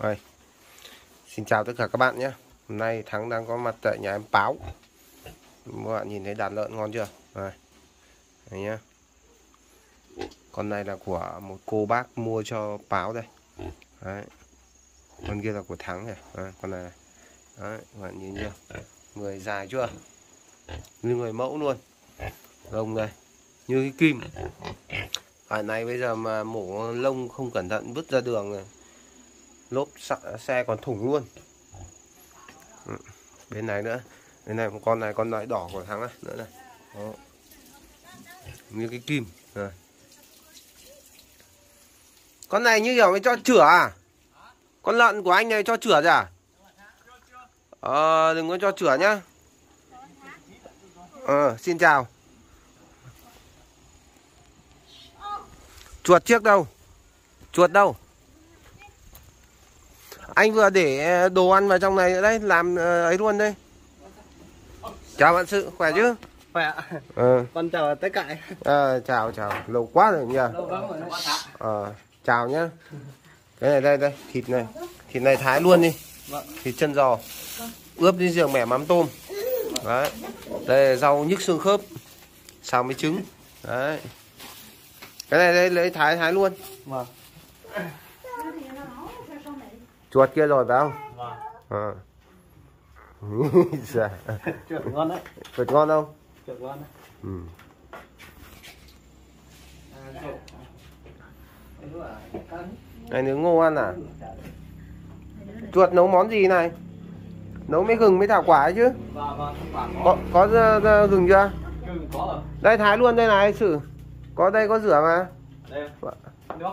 Đây. Xin chào tất cả các bạn nhé. Hôm nay Thắng đang có mặt tại nhà em Páo Các bạn nhìn thấy đàn lợn ngon chưa? Đây, đây nhá. Con này là của một cô bác mua cho Páo đây. Đấy. Con kia là của Thắng này. Đấy, Con này, này. Đấy, các bạn nhìn chưa? Người dài chưa? Như người mẫu luôn. Lông đây. Như cái kim. Ở này bây giờ mà mổ lông không cẩn thận vứt ra đường này lốp xe còn thủng luôn. Ừ. bên này nữa. Bên này một con này con này đỏ của thằng này nữa này. Đó. như cái kim. Rồi. con này như kiểu mới cho chửa à? Con lợn của anh này cho chửa rồi à? Ờ đừng có cho chửa nhá. Ờ xin chào. Chuột trước đâu? Chuột đâu? Anh vừa để đồ ăn vào trong này nữa đấy làm ờ, ấy luôn đây. Chào bạn sự khỏe chứ? Khỏe ạ. Ờ. Con chào tất cả. À, chào chào. Lâu quá rồi nhỉ lâu lắm rồi ờ chào nhá. Cái này đây đây thịt này. Thịt này thái luôn đi. Vâng. thịt chân giò. Ướp đi giường mẻ mắm tôm. Đấy. Đây là rau nhức xương khớp. Xào với trứng. Đấy. Cái này đây lấy thái thái luôn. Vâng chuột kia rồi phải không vâng. Ờ Dạ. chuột ngon đấy. Chuột ngon không? Chuột ngon đấy. Ừ. à, à? Này nướng ngô ăn à? Chuột nấu món gì này? Nấu mấy gừng mấy thảo quả ấy chứ? Vâng vâng có. Có ra gừng chưa? Đây thái luôn đây này sử. Có đây có rửa mà. Đây. Vâng. nước.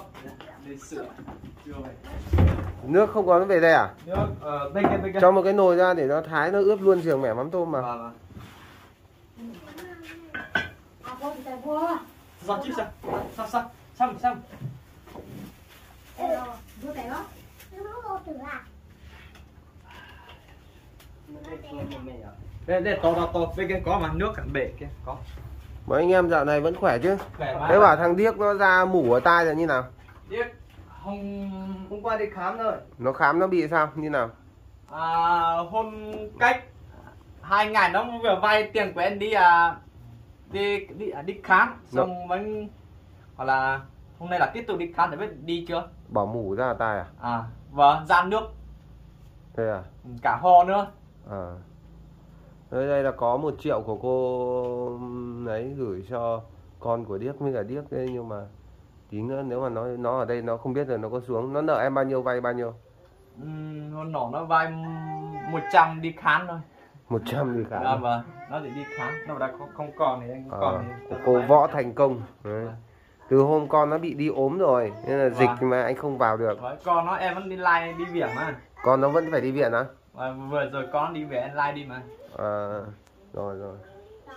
Chưa vậy nước không có nó về đây à? Nước ờ, bên kia bên kia. Cho một cái nồi ra để nó thái nó ướp luôn giường mẻ mắm tôm mà. Vâng vâng. Giọt chứ sao? Sao sao? Xong xong. Đây đây to to to. Bên kia có mà nước cạn bể kia có. mấy anh em dạo này vẫn khỏe chứ? Khỏe thế bảo thằng điếc nó ra mủ ở tai là như nào? Điếc hôm hôm qua đi khám rồi. nó khám nó bị sao? Như nào? À, hôm cách hai ngày nó vừa vay tiền của em đi à đi đi à, đi khám. Xong vẫn hoặc là hôm nay là tiếp tục đi khám để biết đi chưa? Bỏ mủ ra tai à? À vâng ra nước. Thế à? Cả ho nữa. À. Đây đây là có một triệu của cô ấy gửi cho con của điếc với cả điếc đấy nhưng mà tí nữa nếu mà nó nó ở đây nó không biết là nó có xuống. Nó nợ em bao nhiêu vay bao nhiêu? Ừm, con nổ nó vay 100 đi khám thôi. 100 gì cả à, vâng. Nó để đi khám. Nó đã không, không còn thì anh Ờ, còn thì cô nó võ thành công. Đấy. từ hôm con nó bị đi ốm rồi nên là dịch Vâng. mà anh không vào được. Con nó em vẫn đi like đi viện mà. Con nó vẫn phải đi viện á? Và vừa rồi con đi về em like đi mà. À, rồi rồi.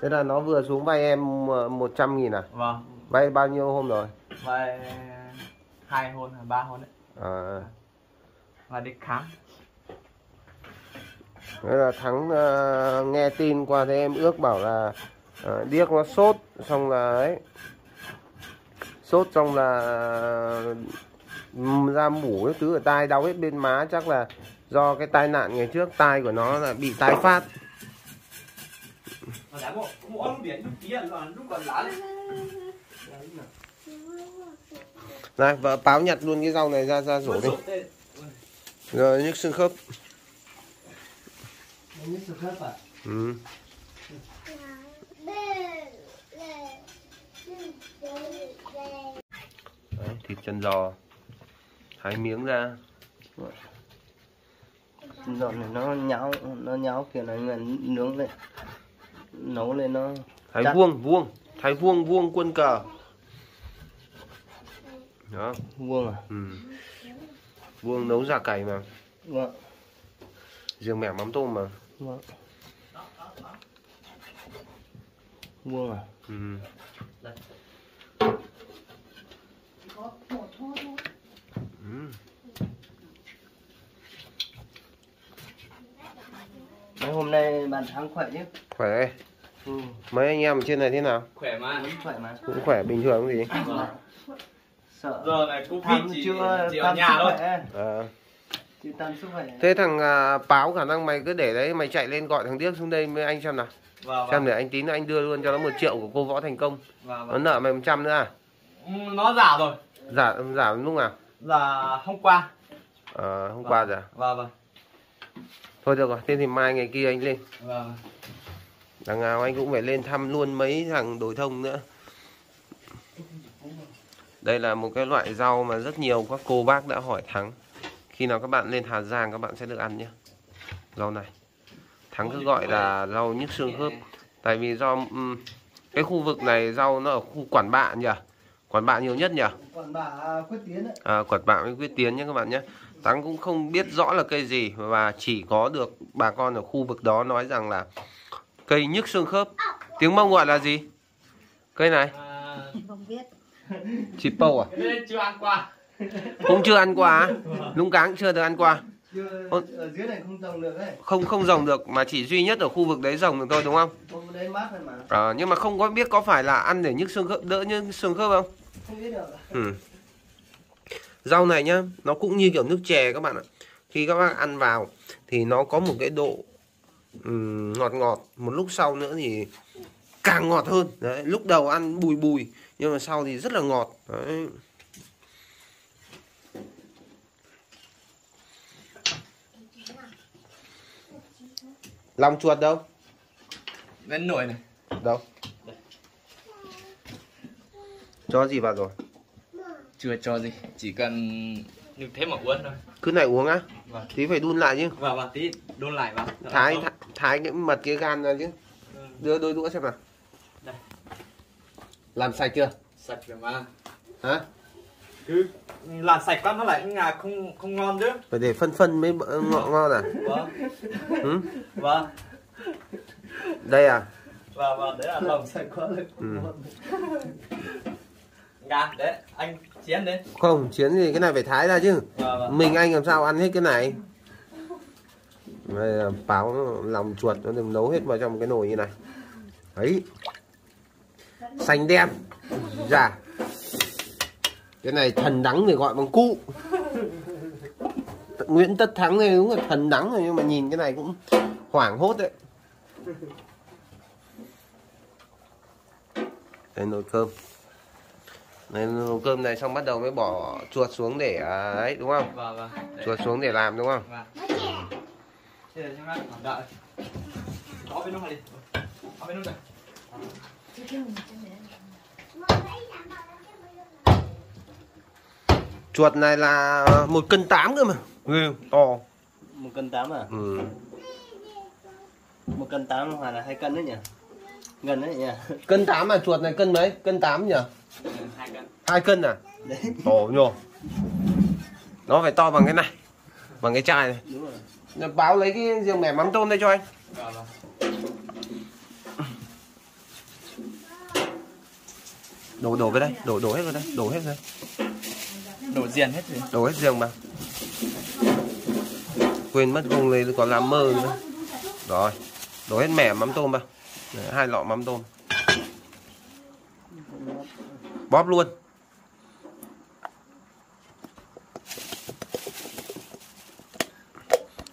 Thế là nó vừa xuống vay em ờ, 100 nghìn à? Vâng. Vay bao nhiêu hôm rồi vay hai hôn hay ba hôn đấy. À, và đi khám. Thế là thắng ờ, nghe tin qua thế em ước bảo là ờ, điếc nó sốt xong là ấy sốt xong là ừm, ra mủ cái thứ ở tai đau hết bên má chắc là do cái tai nạn ngày trước tai của nó là bị tái phát này vợ báo nhặt luôn cái rau này ra ra rổ đi. Rồi nhức xương khớp. Ừ. Đấy, thịt chân giò. Thái miếng ra. Rồi này nó nhão nó nhão kiểu này mà nướng lên nấu lên nó thái vuông vuông. Thái vuông vuông quân cờ đó. Vuông à? Ừ. vuông nấu giả cày mà. Vâng riêng mẻ mắm tôm mà. Vâng vuông à? Ừ. Ừ. Mấy hôm nay bạn thắng khỏe chứ? Khỏe. Ừ. mấy anh em ở trên này thế nào? Khỏe mà. Vẫn khỏe mà. Cũng khỏe bình thường gì sợ giờ này covid thắng chỉ, chưa chỉ ở nhà sức thôi à, chỉ Chỉ tầm sức khỏe. thế thằng à, báo khả năng mày cứ để đấy mày chạy lên gọi thằng điếc xuống đây với anh xem nào Vâng, xem vâng. để anh tí nữa anh đưa luôn cho nó một triệu của cô võ thành công Vâng, nó vâng. nợ mày một trăm nữa à Ừ, Nó giả rồi. giả giả lúc nào Giả hôm qua. Ờ, hôm qua giả Vâng, vâng. thôi được rồi thế thì mai ngày kia anh lên Vâng. đằng nào anh cũng phải lên thăm luôn mấy thằng đổi thông nữa đây là một cái loại rau mà rất nhiều các cô bác đã hỏi thắng. Khi nào các bạn lên Hà Giang các bạn sẽ được ăn nhé. Rau này. Thắng cứ gọi là rau nhức xương khớp. Tại vì do ừm, cái khu vực này rau nó ở khu quản bạ nhỉ? Quản bạ nhiều nhất nhỉ? Còn bà quyết tiến đấy. à, quật bạ với quyết tiến nhé các bạn nhé. Thắng cũng không biết rõ là cây gì và chỉ có được bà con ở khu vực đó nói rằng là cây nhức xương khớp. Tiếng mông gọi là gì? Cây này. À, không biết chị pâu à chưa ăn qua. cũng chưa ăn qua á? lúng cáng chưa được ăn qua Chưa, ở dưới này không trồng được đấy. không không rồng được mà chỉ duy nhất ở khu vực đấy rồng được thôi đúng không đấy mát thôi mà. à, nhưng mà không có biết có phải là ăn để nhức xương khớp đỡ nhức xương khớp không Không biết được. Ừ. Rau này nhá, nó cũng như kiểu nước chè các bạn ạ. Khi các bác ăn vào thì nó có một cái độ ừm, ngọt ngọt, một lúc sau nữa thì càng ngọt hơn. Đấy, lúc đầu ăn bùi bùi nhưng mà sau thì rất là ngọt. Đấy. Lòng chuột đâu? Bên nổi này. Đâu? Cho gì vào rồi? Chưa cho gì. Chỉ cần như thế mà uống thôi. Cứ này uống á? Vâng. Tí phải đun lại chứ. Và và tí đun lại vào. thái thái, thái cái mật cái gan ra chứ Ừ. đưa đôi đũa xem nào. Làm sạch chưa Sạch rồi mà. hả Cứ làm sạch quá nó lại là không không ngon chứ. phải để phân phân mới ngọ ngon à Vâng. ừ? Vâng. đây à Và và đấy là lòng Sạch quá lực. Ừ. gà đấy anh chiến đấy không chiến thì cái này phải thái ra chứ và và mình anh làm sao ăn hết cái này đây là báo lòng chuột nó đừng nấu hết vào trong cái nồi như này đấy xanh đen. Dạ. Cái này thần đắng thì gọi bằng cụ. Nguyễn Tất Thắng này đúng là thần đắng rồi nhưng mà nhìn cái này cũng hoảng hốt đấy. Đây nồi cơm. Đây nồi cơm này xong bắt đầu mới bỏ chuột xuống để à, ấy đúng không? Và và chuột xuống để làm đúng không? Và chuột này là một cân tám cơ mà. Ghê to một cân tám à? Ừ. một cân tám hoặc là hai cân đấy nhỉ? Gần đấy nhỉ? Cân tám à? Chuột này cân mấy? Cân tám nhỉ? Hai cân. Hai cân à? Đấy. to nhô nó phải to bằng cái này bằng cái chai này. Đúng rồi. báo lấy cái riêng mẻ mắm tôm đây cho anh. Được rồi. Đổ đổ về đây đổ đổ hết vào đây đổ hết rồi. Đổ riêng hết rồi. Đổ hết riêng vào quên mất không lấy còn làm mơ nữa. Rồi đổ hết mẻ mắm tôm vào. Đấy, hai lọ mắm tôm. Bóp luôn.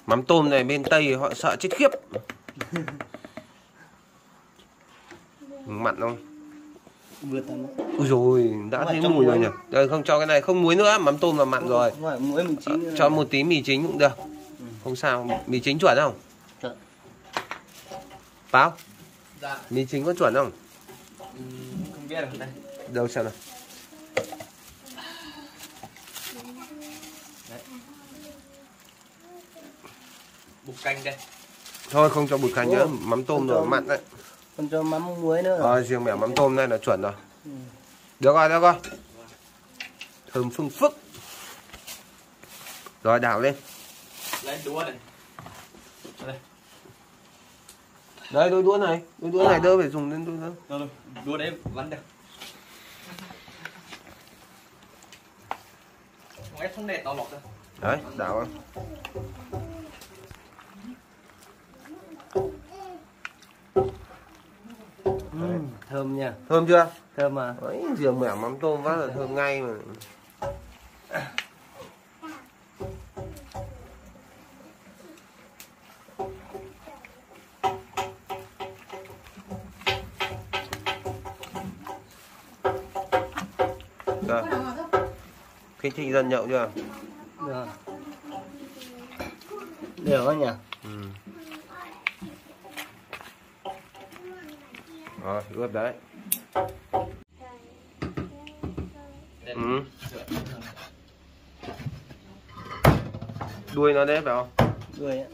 Mắm tôm này bên tây họ sợ chết khiếp. Mặn không Đấy. ui rồi đã thấy cho mùi rồi nhỉ? Đây, không cho cái này không muối nữa mắm tôm là mặn rồi. Không phải muối mình chín nữa. cho một tí mì chính cũng được. Không sao mì chính chuẩn không? Chuẩn. báo. Dạ. Mì chính có chuẩn không? Ừ, không biết đây. Đâu xem nào. Bục canh đây. Thôi không cho bột canh nữa mắm tôm rồi mặn đấy Còn cho mắm muối nữa. rồi riêng mẻ mắm tôm đây là chuẩn rồi. Ừ. được rồi được rồi. Thơm phưng phức. Rồi đảo lên. Lấy đũa này. Đây. Đôi đũa này. Đôi đũa này đỡ phải dùng đến đôi đũa. Rồi rồi đũa đấy vẫn được. Đấy đảo Thơm nha. Thơm chưa? Thơm à Đấy, riềng mẻ mắm tôm rất là thơm ngay mà. Dạ. Khi Trinh dân nhậu chưa? Được. Được không nhỉ? Rồi ướp đấy. Ừ. đuôi nó đấy phải không? Đuôi ạ.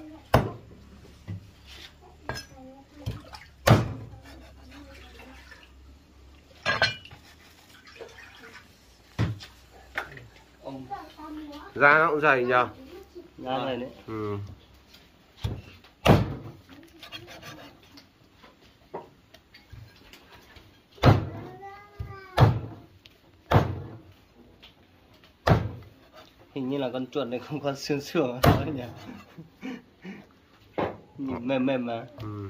Da nó cũng dày nhờ. Ra này đấy. Ừ. hình như là con chuột này không có xương xương đó nhỉ? Nhìn mềm mềm mà. Ừ.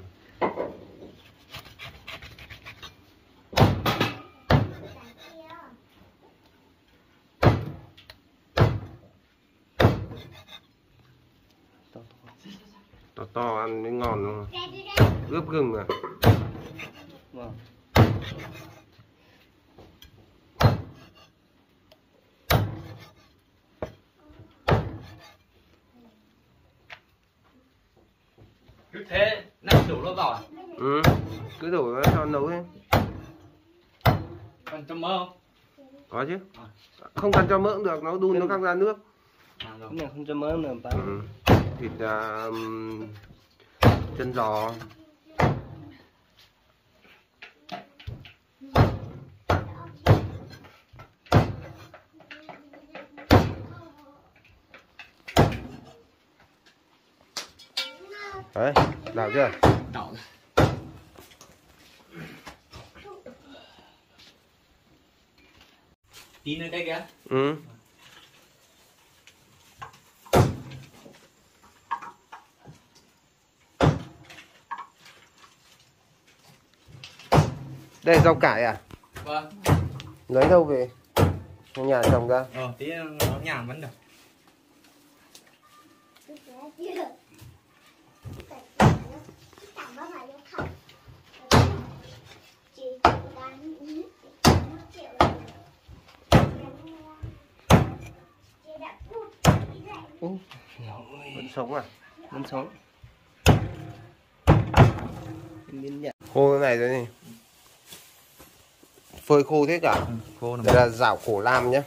to to. To ăn mới ngon đúng không? ướp gừng à vâng cứ đủ nó vào à? Ừ. cứ đổ nó cho nấu ấy. còn cho mơ không? Có chứ. Không cần cho mỡ cũng được nó đun nó căng ra nước. À, này không cho mỡ nữa bác ừ. thịt à, ừm, chân giò. Đấy đảo chưa đảo tí nữa đây kìa. Ừ. Đây rau cải à? Vâng. Lấy đâu về? Nhà trồng ra. Ờ tí nó nhảm vẫn được Ú, vẫn sống à? Vẫn sống. Miếng khô cái này rồi này phơi khô thế cả. Khô đây là rảo cổ lam nhá.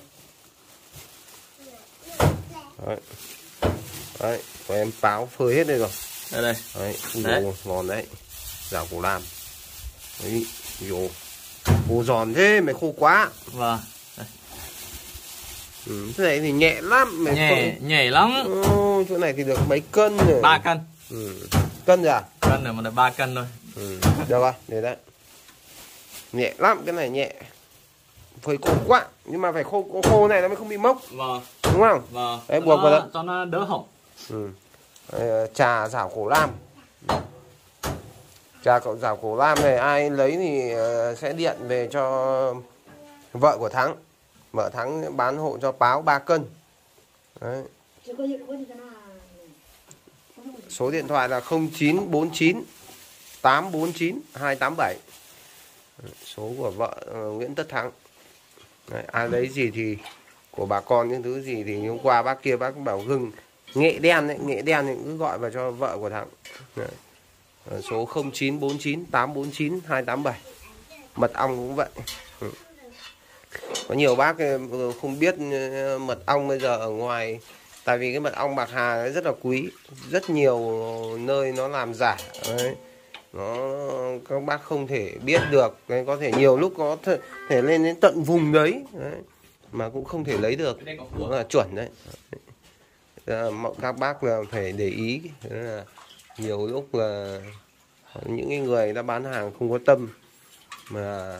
Đấy. Đấy của em báo phơi hết đây rồi. Đây đây. Đấy Đấy. ngon đấy. Rảo cổ lam đấy dồi. Khô giòn thế mày khô quá. Vâng ừ, cái này thì nhẹ lắm mày nhẹ nhẹ lắm. Không... Ô, chỗ này thì được mấy cân rồi. Ba cân. Ừ. cân rồi à? Cân này mà được ba cân thôi. Ừ. được rồi để đấy. Nhẹ lắm cái này nhẹ. Phơi khô quá nhưng mà phải khô khô này nó mới không bị mốc. Vâng. Đúng không? Vâng. Đấy, buộc vào đó. cho nó đỡ hỏng. Ừ. Ờ, trà rảo cổ lam. Trà cậu rảo cổ lam này ai lấy thì ờ, sẽ điện về cho vợ của thắng vợ thắng bán hộ cho báo 3 cân. Đấy. số điện thoại là 0949 849 287 Đấy, số của vợ ờ, Nguyễn Tất Thắng. Đấy, ai lấy gì thì của bà con những thứ gì thì hôm qua bác kia bác bảo gừng nghệ đen ấy, nghệ đen thì cứ gọi vào cho vợ của thằng Đấy. Ờ, số 0949 849 287 mật ong cũng vậy. Có nhiều bác ờ, không biết ờ, mật ong bây giờ ở ngoài tại vì cái mật ong bạc hà rất là quý rất nhiều nơi nó làm giả đấy. Nó các bác không thể biết được đấy, có thể nhiều lúc có thể, thể lên đến tận vùng đấy, đấy mà cũng không thể lấy được cũng phủa là chuẩn đấy. Mọi các bác là phải để ý là nhiều lúc là những cái người đã bán hàng không có tâm mà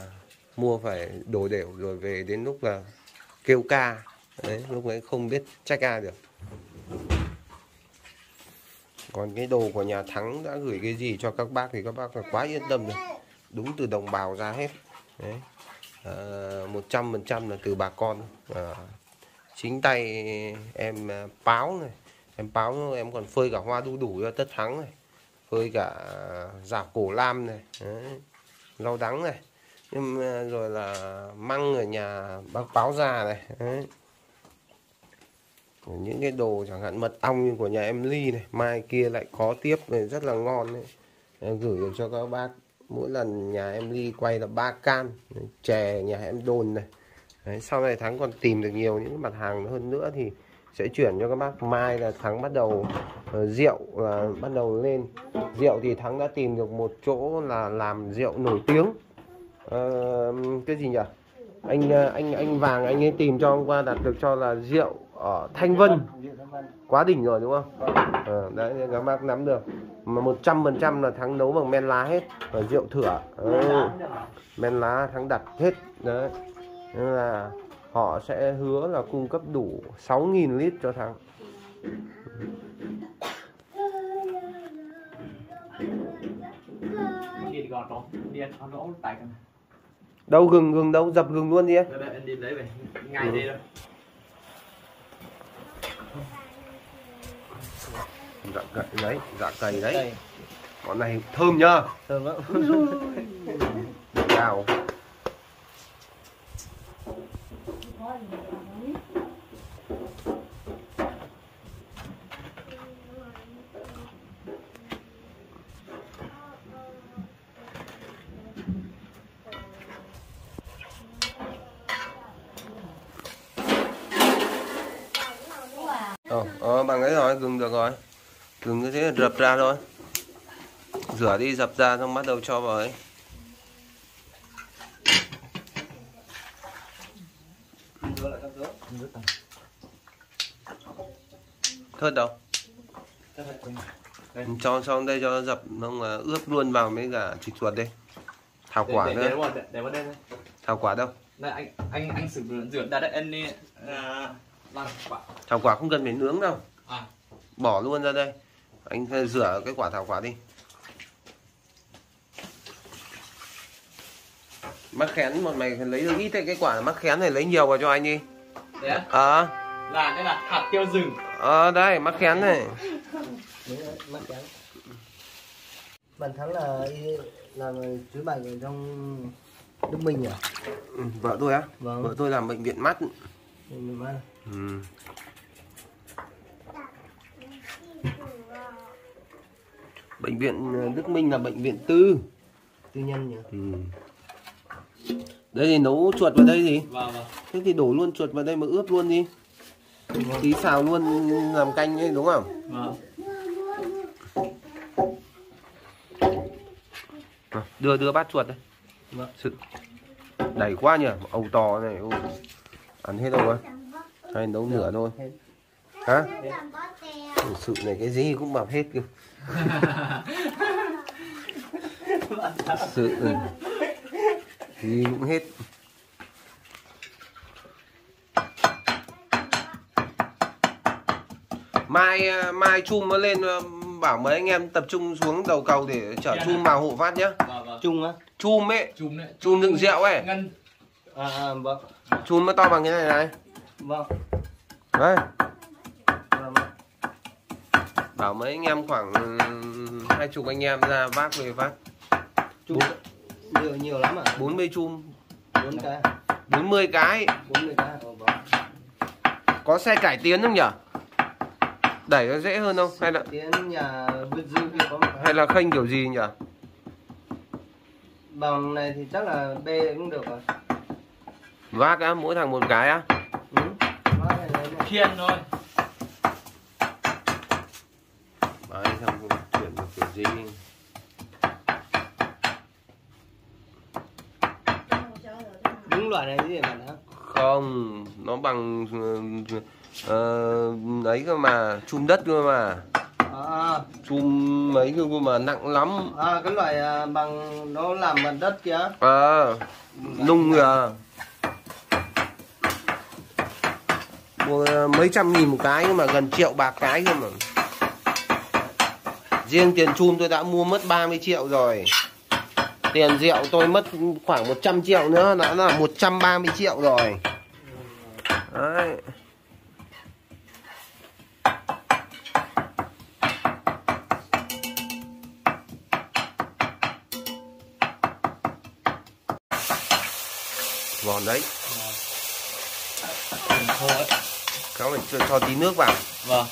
mua phải đồ đều rồi về đến lúc là kêu ca. Đấy lúc ấy không biết trách ai được. Còn cái đồ của nhà thắng đã gửi cái gì cho các bác thì các bác là quá yên tâm rồi đúng từ đồng bào ra hết. Đấy. Ờ, một trăm phần trăm là từ bà con. À, chính tay em ờ, báo này. Em báo em còn phơi cả hoa đu đủ cho tất thắng này. Phơi cả rào cổ lam này. Đấy. rau đắng này nhưng rồi là măng ở nhà bác báo già này đấy. những cái đồ chẳng hạn mật ong như của nhà em ly này mai kia lại có tiếp này rất là ngon đấy. Em gửi được cho các bác mỗi lần nhà em ly quay là ba can chè nhà em đồn này. Đấy, sau này thắng còn tìm được nhiều những mặt hàng hơn nữa thì sẽ chuyển cho các bác. Mai là thắng bắt đầu uh, rượu là bắt đầu lên. Rượu thì thắng đã tìm được một chỗ là làm rượu nổi tiếng. Cái gì nhỉ? Anh ờ, anh anh vàng anh ấy tìm cho hôm qua đặt được cho là rượu ở thanh vân. Quá đỉnh rồi đúng không? À, đấy các bác nắm được. Mà một trăm phần trăm là thắng nấu bằng men lá hết và rượu thửa. Ừ. men lá thắng đặt hết đấy. Nên là họ sẽ hứa là cung cấp đủ 6.000 lít cho thắng. Đi Để không đi lỡ những video hấp dẫn đâu gừng gừng đâu dập gừng luôn đi em đi lấy về ngày đi đâu. Dạ cày đấy dạ cày đấy. đây món này thơm nhá thơm lắm. Chào Ờ, ờ, bằng ấy rồi, gừng được rồi Gừng như thế là rập ra thôi. Rửa đi dập ra xong bắt đầu cho vào ấy. Thớt đâu? Cho xong đây cho nó dập là ướp luôn vào với cả thịt chuột đi. Thảo quả để, để, nữa. để, để, để đây Thảo quả đâu? Đây anh anh anh dụng rửa đây đây đi à, quả. Thảo quả không cần phải nướng đâu. À. Bỏ luôn ra đây Anh phải rửa cái quả thảo quả đi. Mắc khén một mày lấy được ít thì cái quả mắc khén này lấy nhiều vào cho anh đi. Đấy Ờ. Là đây là hạt tiêu rừng. Ờ đây mắc khén này. Trắng bạn thắng là làm chữa bệnh ở trong Đức Minh à? ừ, Vợ tôi á. Vâng. Vợ tôi làm bệnh viện mắt. Mình mắt. Ừ. Bệnh viện ờ, Đức Minh là bệnh viện tư. Tư nhân nhỉ? ừ. Đây thì nấu chuột vào đây gì vâng vâng. Thế thì đổ luôn chuột vào đây mà ướp luôn đi. Tí xào luôn làm canh ấy đúng không? Vâng. Nào, Đưa đưa bát chuột đây. Vâng. Sự Đầy quá nhỉ? Ầu to này ôi. Ăn hết đâu á Hay nấu nửa thôi. Hết. Hả Thực sự này cái gì cũng bảo hết cơ Thực sự ừ. Gì cũng hết Mai à, mai chum nó lên à, bảo mấy anh em tập trung xuống đầu cầu để chở Dạ. chum vào hộ phát nhá vâng vâng Chung á? chum ấy đấy chum đựng rượu ấy ngân À, vâng. chum nó to bằng cái này này Vâng. đấy. Bảo mấy anh em khoảng ừ, hai chục anh em ra vác về phát Chung nhiều nhiều lắm à? 40 chum bốn cái. 40 cái bốn mươi cái. Ồ, vâng. có xe cải tiến không nhỉ đẩy nó dễ hơn không hay là Tiến nhà có một cái. hay là khênh kiểu gì nhỉ bằng này thì chắc là B cũng được rồi. vác á mỗi thằng một cái á Ừ. Vác này lên này. khiên thôi đấy xong rồi gì Đúng loại này gì bạn hả? không nó bằng ờ, ấy cơ mà chum đất cơ mà. À, chum mấy cơ mà nặng lắm. À cái loại à, bằng nó làm bằng đất kia. à nung à. Mua mấy trăm nghìn một cái nhưng mà gần triệu bạc cái cơ mà riêng tiền chum tôi đã mua mất 30 triệu rồi. Tiền rượu tôi mất khoảng 100 triệu nữa đã là 130 triệu rồi. Đấy. Ngon đấy. Này cho, cho tí nước vào. Vâng.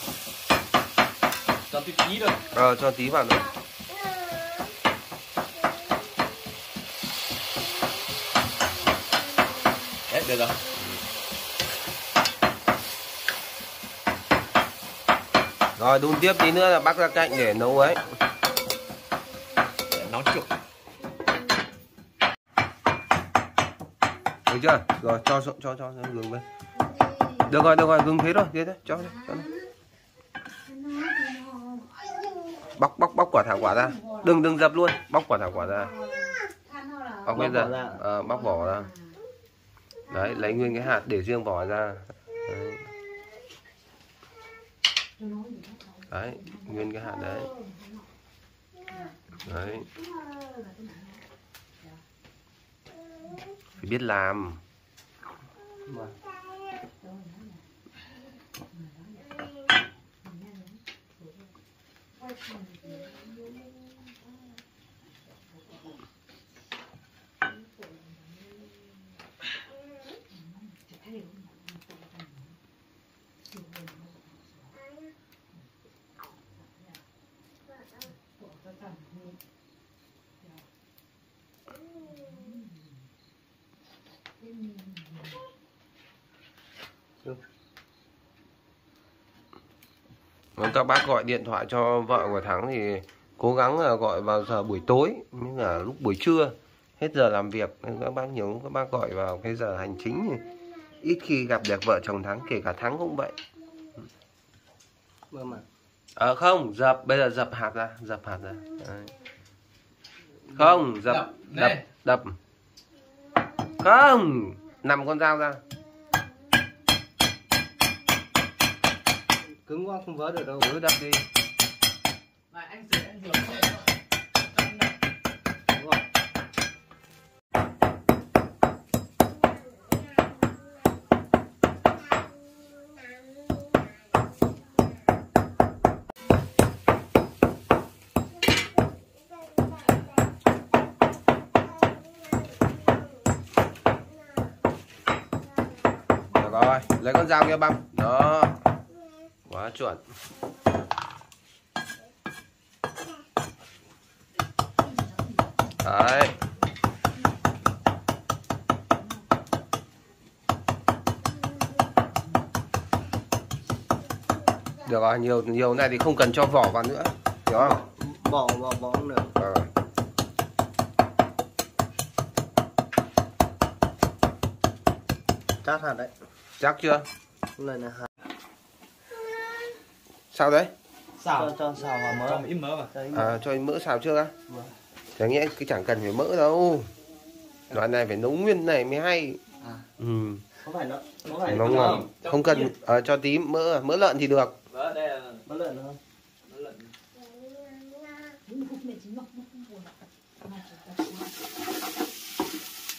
Cho tí tí thôi. ờ cho tí vào nữa Đấy, được rồi. rồi đun tiếp tí nữa là bắc ra cạnh để nấu ấy Để nóng chục. được chưa rồi cho cho cho cho gừng lên được rồi được rồi gừng thế rồi thế đấy cho đây cho đây bóc bóc bóc quả thảo quả ra. Đừng đừng dập luôn. Bóc quả thảo quả ra. Bóc bây Bóc giờ. vỏ ra. ờ, bóc vỏ ra. Đấy lấy nguyên cái hạt để riêng vỏ ra. Đấy, đấy nguyên cái hạt đấy. Đấy. Phải biết làm Vâng. Vâng, các bác gọi điện thoại cho vợ của Thắng thì cố gắng là gọi vào giờ buổi tối nhưng là lúc buổi trưa hết giờ làm việc. Nên các bác nhớ các bác gọi vào cái giờ hành chính thì ít khi gặp được vợ chồng Thắng kể cả Thắng cũng vậy. Vâng mà. ờ không dập bây giờ dập hạt ra dập hạt ra. Đấy. không dập Đập, đập đập không nằm con dao ra Cứng quá không vỡ được đâu. cứ đập đi. Này, anh rửa, anh rửa. Rồi lấy con dao kia băm. Đó quá chuẩn đấy được rồi nhiều nhiều này thì không cần cho vỏ vào nữa hiểu không Bỏ bỏ bỏ cũng được. Rồi. Chát hạt đấy. chắc chưa Cái này hạt. Sao đấy Cho Xào. cho xào vào Cho mỡ. một ít mỡ vào. Cho ít à, cho anh mỡ xào chưa á Vâng. chẳng nhẽ cái chẳng cần phải mỡ đâu đoạn này phải nấu nguyên này mới hay À. ừ. Không phải nó. Không phải nó ngon không cần ờ, cho tí mỡ mỡ lợn thì được Vâng, đây là Mỡ lợn không? mỡ lợn.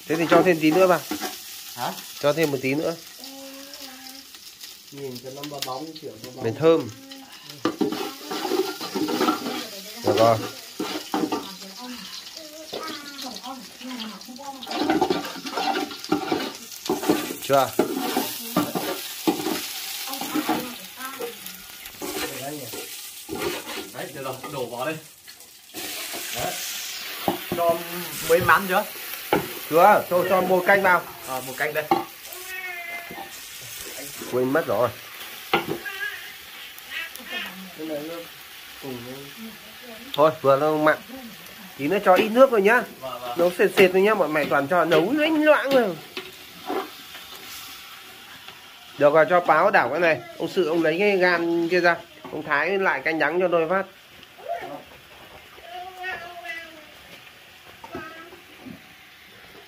thế thì cho thêm tí nữa vào Hả? cho thêm một tí nữa Nhìn cho nó bóng kiểu bóng bóng. mình thơm được rồi chưa? Đấy, được rồi, đổ vào đây. Đấy. Cho mấy mắm chưa? chưa cho cho bột canh vào À, một canh đây. quên mất rồi Cái này nó cùng với thôi vừa nó mặn. Tí nữa cho ít nước rồi nhá. Vâng, vâng. nấu sệt sệt thôi nhá bọn mày toàn cho nấu loãng loãng rồi. Được rồi cho báo đảo cái này. Ông sự ông lấy cái gan kia ra. Ông thái lại canh đắng cho tôi phát.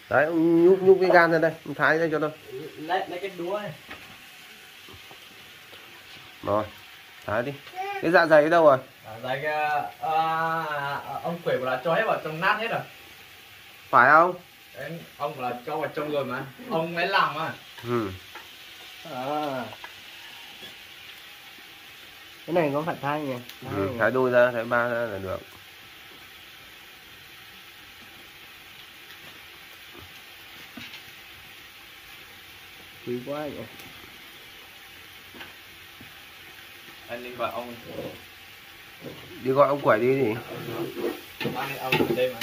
Đấy ông nhúc nhúc cái gan ra đây. Ông thái ra cho tôi. Lấy, lấy cái đũa rồi thái đi cái dạ dày ở đâu rồi lấy cái, à, ông quỷ bảo là cho hết vào trong nát hết rồi. phải không Đấy, ông bảo là cho vào trong rồi mà. Ông mới làm mà. ừ À. Cái này có phải thay nhỉ? ừ, thái đôi ra thái ba ra là được quý quá vậy anh nên gọi ông. Đi gọi ông quẩy đi thì anh ông ở đây mà.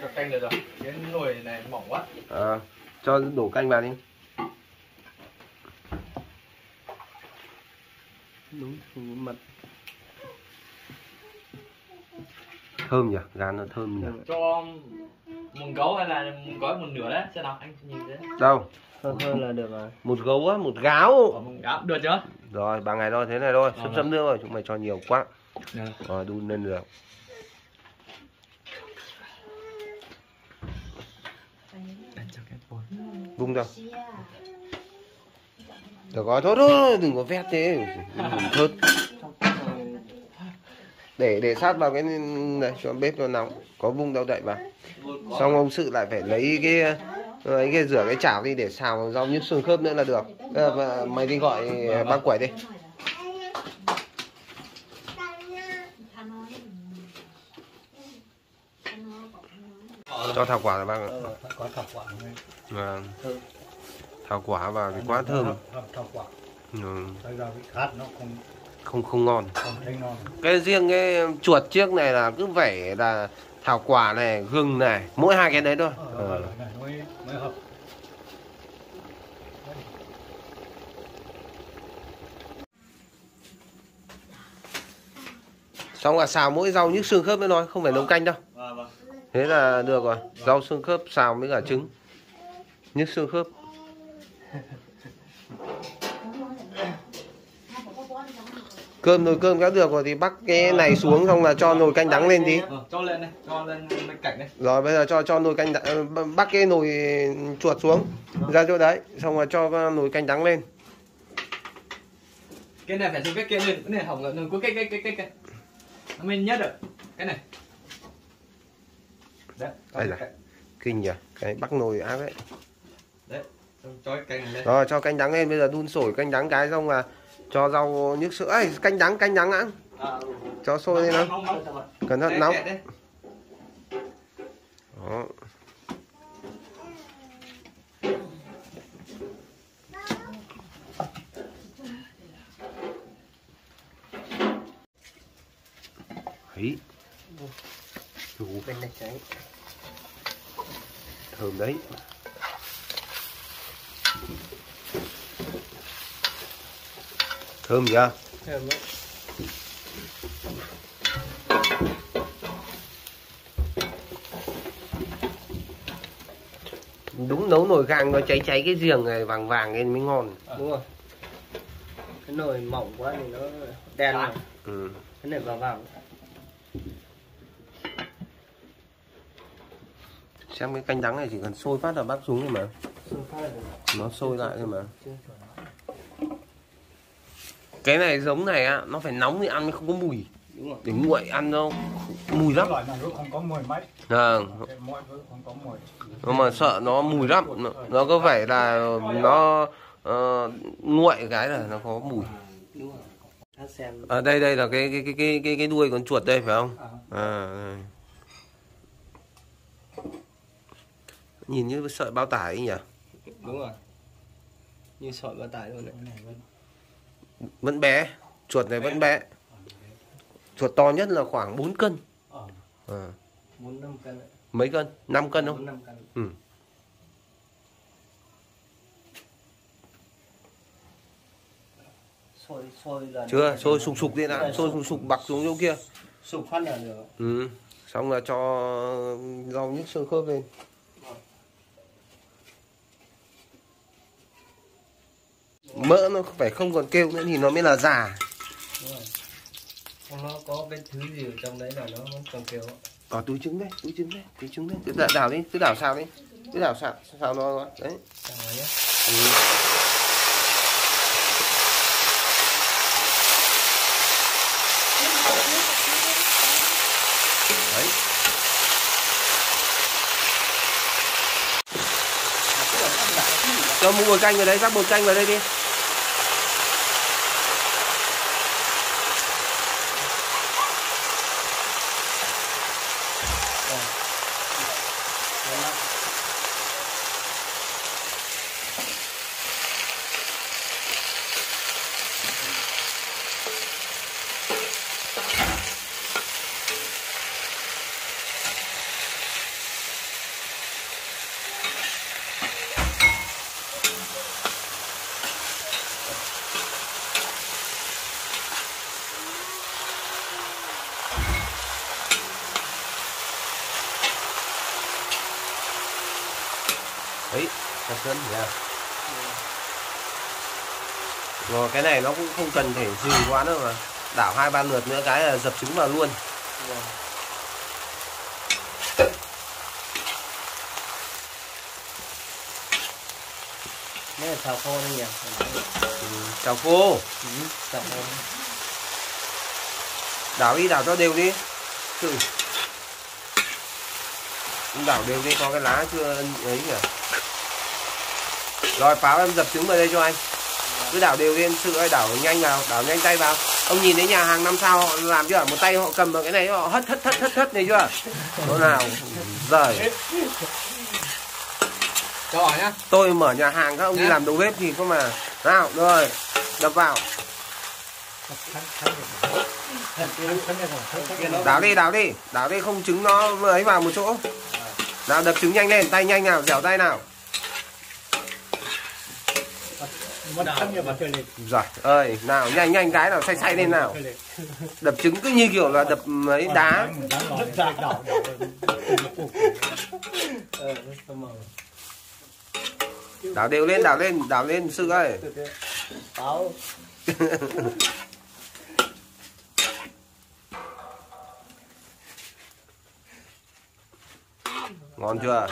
Cho canh được rồi. Cái nồi này mỏng quá. À, cho đổ canh vào đi đúng không có mật thơm nhỉ? Gan nó thơm nhỉ? Cho một gấu hay là một gói một nửa đấy xem nào anh nhìn thế. Đâu? Hơn hơn là được rồi. Một gấu á một gáo. Ở một gáo được chưa? Rồi ba ngày thôi thế này thôi. Sấm vâng. sấm nước rồi chúng mày cho nhiều quá. Rồi. Đun lên được. Vung ra được rồi thôi thôi đừng có vét thế. Thớt để để sát vào cái này cho bếp nó nóng có vung đâu đậy vào. Xong ông sự lại phải lấy cái lấy cái rửa cái chảo đi để xào rau nhức xương khớp nữa là được. Ờ, và mày đi gọi bác quẩy đi. Cho thảo quả là bác ạ. Ờ, có thảo quả Vâng. thảo quả vào thì quá thơm. thảo, quả. Ừ. cái nó không không không ngon. Cái riêng cái chuột chiếc này là cứ phải là thảo quả này gừng này mỗi hai cái đấy thôi. Ờ, này mới mới hợp. Xong là xào mỗi rau nhức xương khớp nữa thôi không phải nấu canh đâu. Vâng vâng. Thế là được rồi rau xương khớp xào với cả trứng. Nhức xương khớp cơm nồi cơm đã được rồi thì bắt cái này xuống xong là cho nồi canh đắng lên đi. Vâng, cho lên đây cho lên bên cạnh đây. Rồi bây giờ cho cho nồi canh đắng, ờ, bắt cái nồi chuột xuống ra chỗ đấy xong rồi cho nồi canh đắng lên. Cái này phải dùng cái kia lên cái này hỏng rồi đừng có cái cái cái cái cái. Nó mới nhất được cái này. Đấy Đây là. kinh nhỉ cái bắt nồi ác đấy. Đấy cho cái này lên. Rồi cho canh đắng lên bây giờ đun sổi canh đắng cái xong là cho rau nhức sữa. Ấy canh đắng canh đắng ăn à, cho sôi lên không cẩn thận nóng kệ đây. đó ấy Ủa, bên này cháy thơm đấy thơm chưa thơm lắm. Đúng nấu nồi gang nó cháy cháy cái giềng này vàng vàng lên mới ngon. Đúng rồi cái nồi mỏng quá thì nó đen rồi. Ừ. cái này vào vào xem cái canh đắng này chỉ cần sôi phát là bác xuống thôi mà. Xương phát là nó sôi lại thôi mà. Chưa cái này giống này á nó phải nóng thì ăn mới không có mùi. Đúng rồi. Để nguội ăn nó mùi lắm. Loại này nó không có mùi mấy. Vâng, nhưng mà sợ nó mùi lắm. Nó, nó có vẻ là nó ờ, nguội cái là nó có mùi. Đúng rồi. Hát xem ở đây đây là cái cái cái cái cái, cái đuôi con chuột đây phải không? À, à đây. nhìn như sợi bao tải ấy nhỉ? Đúng rồi. Như sỏi bao tải luôn đấy. Cái này vẫn bé chuột này vẫn bé. Chuột to nhất là khoảng 4 cân. À, mấy cân? 5 cân không? Ừ. chưa sôi sục sục đi đã. sôi sục sục bặc xuống chỗ kia. sụp phát là được. Ừ. xong là cho rau nhức xương khớp lên mỡ nó phải không còn kêu nữa thì nó mới là già. Nó có cái thứ gì ở trong đấy là nó còn kêu có túi trứng đấy túi trứng đấy túi trứng đấy. Cứ đảo, đảo đi cứ đảo sao đi. Cứ đảo sao sao nó đấy. Ừ. đấy. Cho mua bột canh vào đấy rắc bột canh vào đây đi ấy thật cân nha rồi cái này nó cũng không cần phải gì quá nữa mà đảo hai ba lượt nữa cái là dập trứng vào luôn Mấy là xào khô đây nhỉ? ừ, chào cô Ừ, xào khô. đảo đi đảo cho đều đi ừ. đảo đều đi có cái lá chưa ấy nhỉ rồi pháo em dập trứng vào đây cho anh cứ đảo đều lên sự ơi đảo nhanh vào đảo nhanh tay vào. Ông nhìn thấy nhà hàng năm sao họ làm chưa? Một tay họ cầm vào cái này họ hất hất hất hất hất này chưa? Chỗ nào? Rời cho nhá. Tôi mở nhà hàng các ông đi làm đầu bếp thì có mà. Nào rồi đập vào. Đảo đi đảo đi. Đảo đi không trứng nó ấy vào một chỗ. Nào đập trứng nhanh lên tay nhanh nào dẻo tay nào Giỏi ơi nào nhanh nhanh cái nào say say lên nào. đập trứng cứ như kiểu là đập ấy đá. Ờ, đảo đều lên đảo lên đảo lên sư ơi. Ngon chưa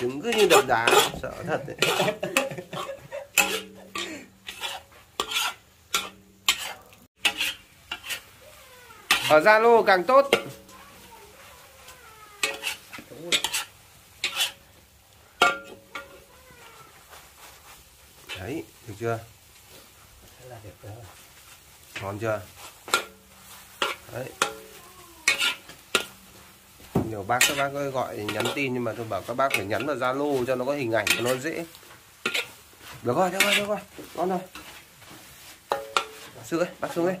trứng cứ như đập đá sợ thật đấy. Ở Zalo càng tốt. Đấy, được chưa? Ngon chưa? Đấy nhiều bác các bác gọi nhắn tin nhưng mà tôi bảo các bác phải nhắn vào zalo cho nó có hình ảnh cho nó dễ. Được rồi được rồi được rồi. Ngon rồi. Sư ơi bắt xuống đi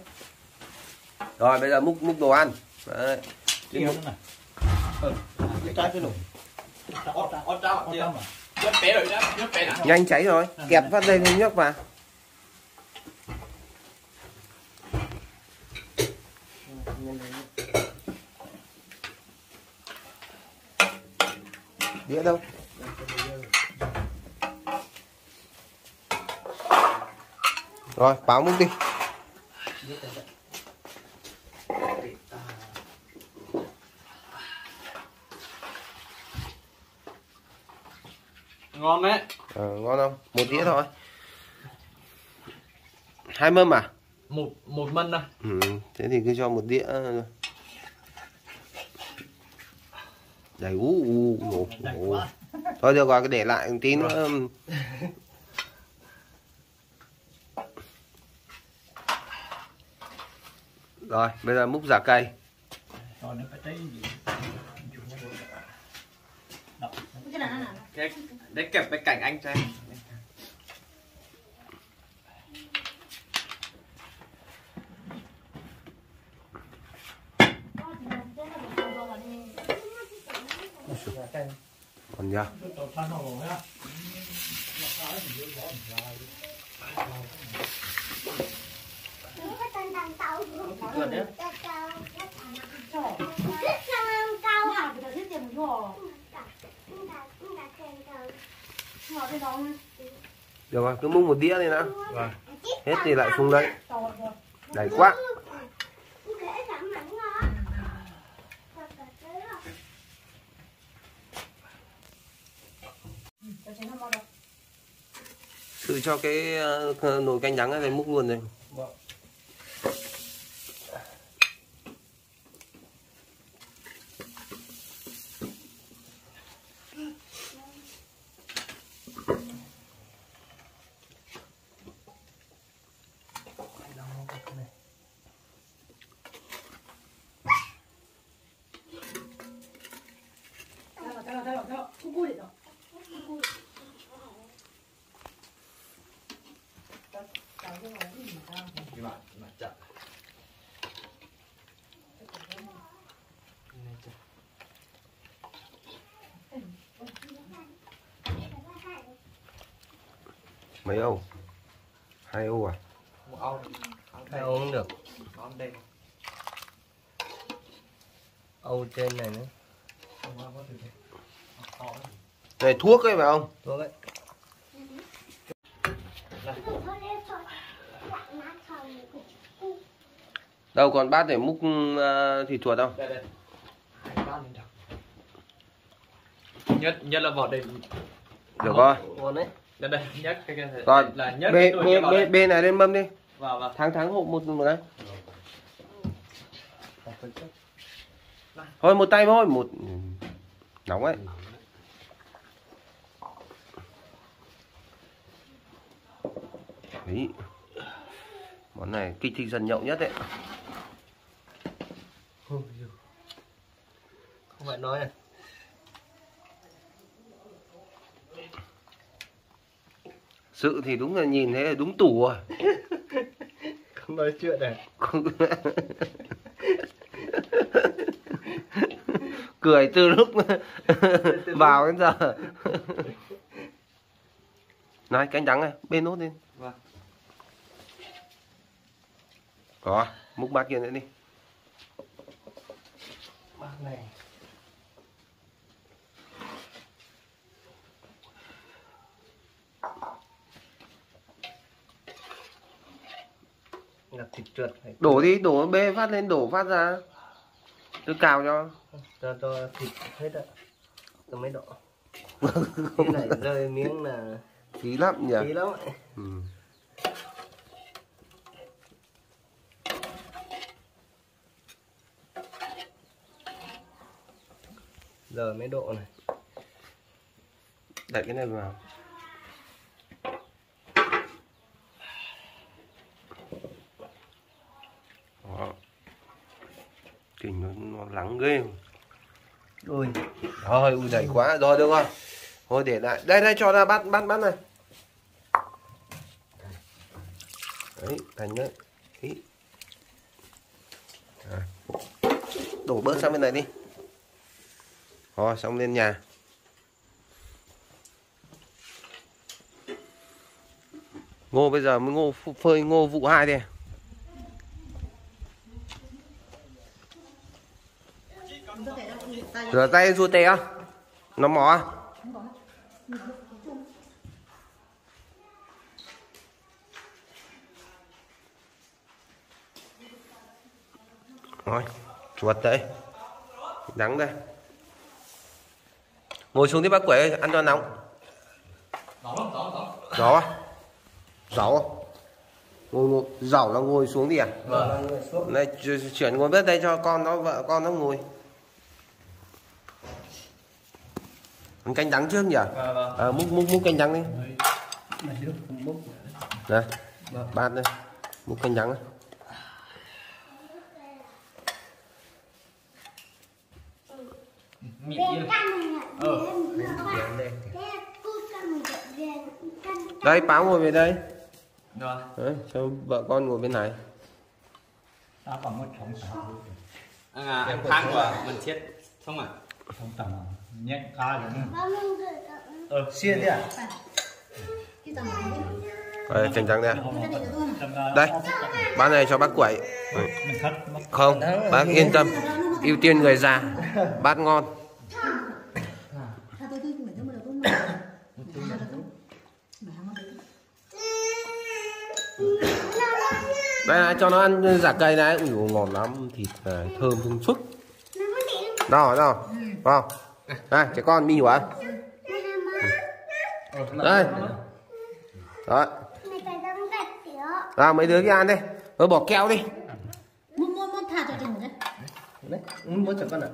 rồi bây giờ múc múc đồ ăn. Đấy. Không này. Cái trái bé đã nhanh cháy rồi. Kẹp phát lên nhấc vào đĩa đâu? Rồi báo múc đi ngon đấy. Ờ, ngon không? Một đĩa thôi. Hai mâm à? Một một mân thôi ừ, thế thì cứ cho một đĩa đầy ú u ù. thôi được rồi để lại một tí nữa. Rồi bây giờ múc giả cây. Rồi nó phải thấy gì. cái đấy kẹp với cảnh anh cho em còn nhá Tôi than nó rồi á. Chuẩn đấy. Được rồi cứ múc một đĩa đi đã Vâng. hết thì lại xuống đấy đầy quá. Thử cho cái ờ, nồi canh đắng này múc luôn này Chị bảo, chị bảo chậm. Mấy ô hai ô à Một ông. Ông Hai đây. uống được. Đây. Âu trên này nữa. này thuốc ấy phải không thuốc ấy đâu còn bát để múc uh, thịt chuột không đây đây Hai bát lên được. nhất nhất là vỏ đây được rồi ngon đấy đây đây nhất cái cái rồi là nhất bê cái đuôi bê kia vào bê đây. bê này lên mâm đi. Vào vào. Tháng tháng hộ một một cái. Thôi một tay thôi một nóng ấy. Đấy. Món này kích thích dân nhậu nhất đấy. Không phải nói này sự thì đúng là nhìn thấy là đúng tủ rồi. Không nói chuyện này Không- cười từ lúc vào đến giờ. Này canh trắng này bên nốt lên Vâng. đó múc bát kia nữa đi. Bác này là thịt trượt đổ đi đổ bê phát lên đổ phát ra. Tôi cào cho. Cho cho thịt hết ạ. Từ mấy độ. Cái này rơi miếng là phí lắm nhỉ? phí lắm ạ. Ừ. giờ mấy độ này? Đặt cái này vào đó kinh nó, nó lắng ghê ui Rồi, ui đẩy quá. Rồi được rồi. Thôi để lại. Đây đây cho ra bắt bắt bắt này. Đấy, thành đấy. Ý. À. Đổ bớt sang bên này đi. Rồi, xong lên nhà. Ngô bây giờ mới ngô ph- phơi ngô vụ hai đi. Rửa tay rua á. Nó mỏ á. Rồi, chuột đây. Đắng đây. Ngồi xuống đi bác quẩy ăn cho nóng. Gió á? Gió? Ngồi, ngồi, dảo là ngồi xuống đi à? vâng chu- chuyển ngồi bớt đây cho con nó, vợ con nó ngồi. Ăn canh đắng trước nhỉ? Vâng, vâng. À, múc, múc, múc canh đắng đi. Đây, bát đây. Múc canh đắng đây. ờ Đây, báo ngồi về đây. rồi Đấy, cho vợ con ngồi bên này. ta còn mất sống à, anh thang của mình chết xong rồi sống tạm nhẹ ca rồi nữa xiên đi à Đây, đây. Trong đó- Đây, bát này cho bác quẩy. Không, bác yên tâm. ưu tiên người già. Bát ngon. Đây này, cho nó ăn giả cây này. Dồi, ngon lắm. Thịt này, thơm thơm phức. Nào, nào. Vào. Đây, trẻ con mi hỏa. Đây. Đó. Nào, mấy đứa kia ăn đi. Thôi bỏ keo đi. đấy muốn cho con ạ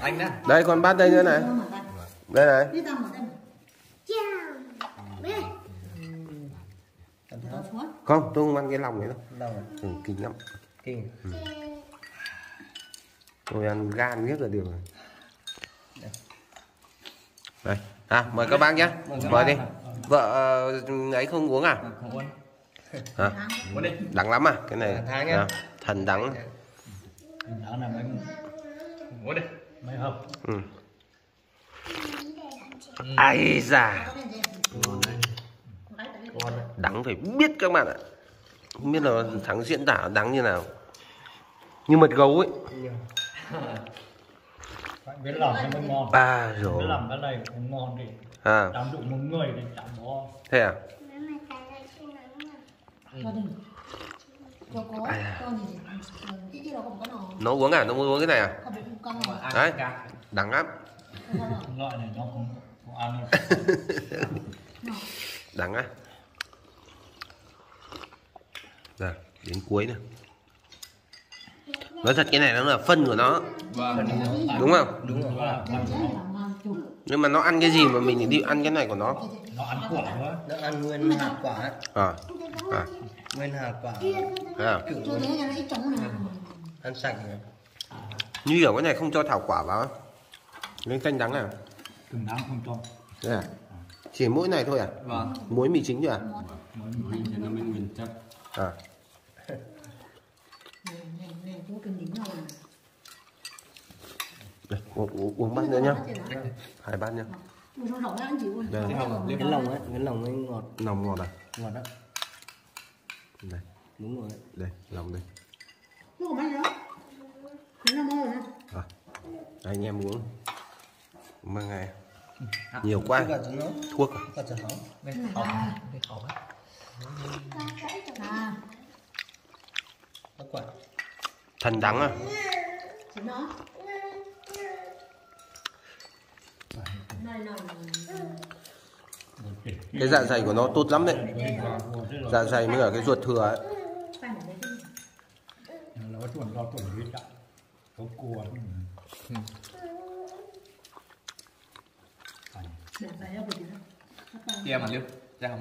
anh đó Đây, còn bát đây nữa này. Đây này. Không, tôi không ăn cái lòng này đâu. rồi Ừ, kinh lắm. kinh Tôi ăn gan nhất là được rồi. Đây. À, mời các bác nhé. Mời đi. Vợ ờ, ấy không uống à? không uống Hả? uống đi Đắng lắm à? Cái này. À, thần đắng. đó là mấy uống đi mấy hộp Ừ. Ai da. Đắng phải biết các bạn ạ. Không biết là thắng diễn tả đắng như nào. Như mật gấu ấy. Phải biết làm nó ngon. À biết rồi làm cái này cũng ngon thì à. Làm dụng một người thì chẳng có. Thế à? Cũng có nó uống à? Nó muốn uống cái này à? Ăn Đấy. đắng lắm. Loại này nó không không ăn đắng á. Rồi đến cuối nè nói thật cái này nó là phân của nó. Vâng. đúng không? Đúng rồi. Nhưng mà nó ăn cái gì mà mình đi ăn cái này của nó? Nó ăn quả nó ăn nguyên hạt quả. À à. Nguyên hạt quả. À? Ăn sạch rồi. Như kiểu cái này không cho thảo quả vào lên canh đắng à? Từng năm không cho. Thế à? Chỉ mỗi này thôi à? Vâng. muối mì chính thôi à? Mới mình cho nó mình mình chắc à này này này chú cần đính rồi. Đây, uống, uống, uống bát nữa nhá. Hai bát nhá. Đây. cái lòng ấy cái lòng ấy ngọt. Lòng ngọt à? Ngọt đó. Đây. Đúng rồi. Đây lòng đây. Nó mơ rồi nè. à, anh em uống. Mang ngày nhiều quá. Cái gật nó thuốc à? á. À, quả thần đắng à cái dạ dày của nó tốt lắm đấy dạ dày mới ở cái ruột thừa ấy. Kia mà liêu. Ra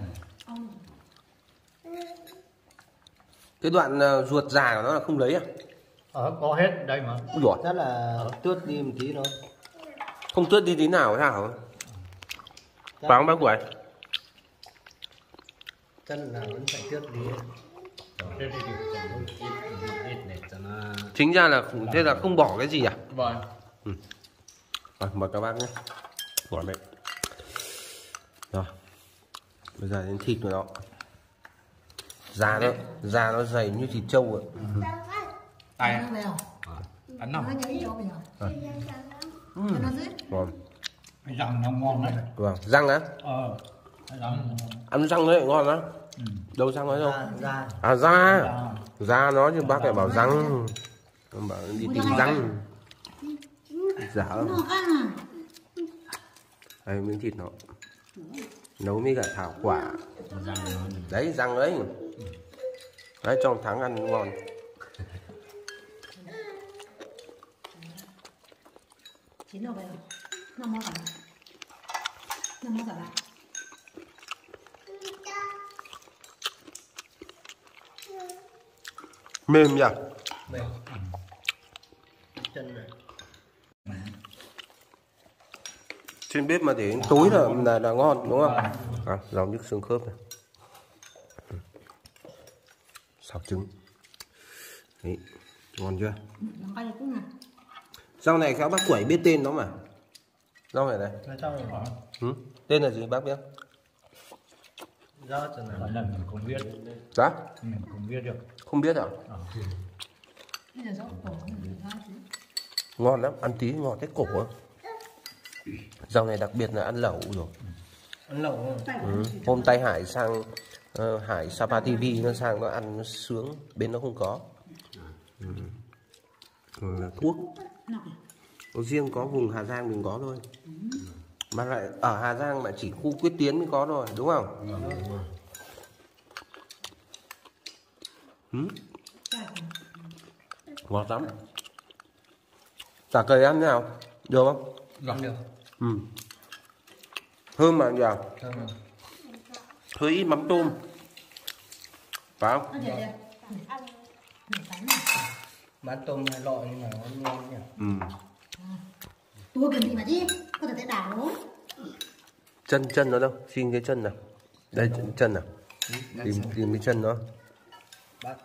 cái đoạn ờ, ruột già của nó là không lấy à ở có hết đây mà. Ui dồi, chắc là tước đi một tí thôi. Không tước đi tí nào Chắc- phải không bác quẩy chắc là vẫn phải tước đi. Thì chính ra là thế là không bỏ cái gì à? Vâng. rồi mời các bác nhé. Bỏ đây rồi. Bây giờ đến thịt của nó da nó da nó dày như thịt trâu ạ Tay. Nó dưới. rồi. Cái răng nó ngon đấy. Vâng răng á? Ờ răng ăn răng đấy ngon lắm ừ. đâu răng ấy đâu? Ra ra à da. Da. nó chứ bác lại bảo răng. Ông bảo đi tìm răng. giả Nó ăn à. đây miếng thịt nó. Nấu với cả thảo quả. Đấy răng đấy đấy trong tháng ăn ngon Chín rồi bây giờ. Nó mò cả. Nó mò cả lại. mềm nhỉ mềm chân này trên bếp mà để đến tối là là, là ngon đúng không à, rau nhức xương khớp này Ừ. xào trứng đấy ngon chưa Nó bay cũng nè. Rau này các bác quẩy biết tên nó mà. Rau này. Này ừ? tên là gì bác biết? Chân lần này lần không biết. Dạ? Mình không biết được. Không biết à? Ờ. Rau chứ. ngon lắm ăn tí ngọt cái cổ á. Rau này đặc biệt là ăn lẩu rồi. Ăn lẩu ừ. hôm tay hải sang ờ, hải sapa tv nó sang nó ăn nó sướng bên nó không có. Ừ. Rồi là thuốc. Có riêng có vùng Hà Giang mình có thôi. Mà lại ở Hà Giang mà chỉ khu quyết tiến mới có rồi đúng không? Ừ. Phải. ngọt lắm. Chả cây ăn thế nào? Được không? Vâng được. ừ. thơm mà nhỉ? Thơm không? hơi ít mắm tôm. Phải không? Nó để đây. Để tánh này. Bán tôm hai loại nhưng mà nó ngon nhỉ. Ừ. Tôi cần gì mà đi. Có thể đảo chân chân nó đâu? Xin cái chân nào. Đây chân, chân nào? Tìm tìm cái chân nó. Bác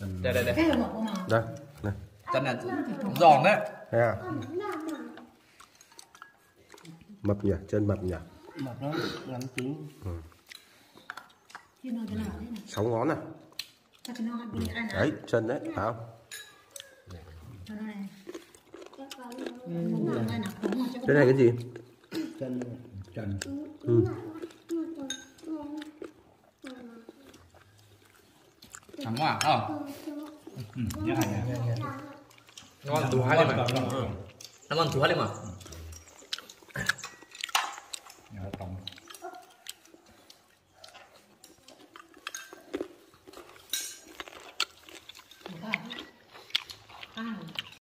Đây đây đây. Cái là một con mà. đây này Chân là giòn đấy. thấy à? Mập nhỉ? Chân mập nhỉ? Mập nó ngắn tính Chứ nó nào thế này. sáu ngón à Chắc nó ăn bị ăn à. đấy chân đấy phải không? Cho cho cái này cái gì? Chân Trần. Ừ. Thắng quá Ừ, này ngon tú hai lên mà. Ngon tú hai lên mà